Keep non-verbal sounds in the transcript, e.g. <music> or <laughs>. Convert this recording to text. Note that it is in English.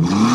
Mm-hmm. <laughs>